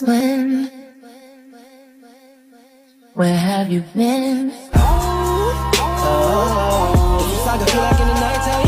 When? Where have you been? Oh, oh, oh.